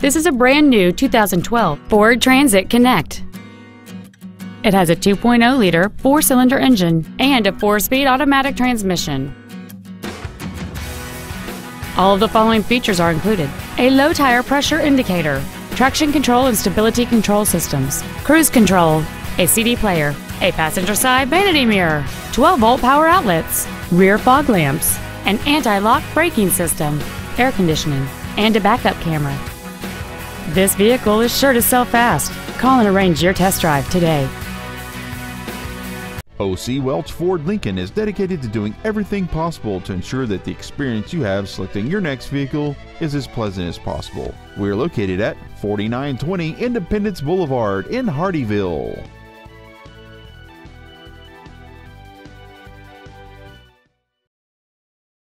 This is a brand new 2012 Ford Transit Connect. It has a 2.0-liter four-cylinder engine and a four-speed automatic transmission. All of the following features are included. A low tire pressure indicator, traction control and stability control systems, cruise control, a CD player, a passenger side vanity mirror, 12-volt power outlets, rear fog lamps, an anti-lock braking system, air conditioning, and a backup camera. This vehicle is sure to sell fast. Call and arrange your test drive today. OC Welch Ford Lincoln is dedicated to doing everything possible to ensure that the experience you have selecting your next vehicle is as pleasant as possible. We're located at 4920 Independence Boulevard in Hardeeville.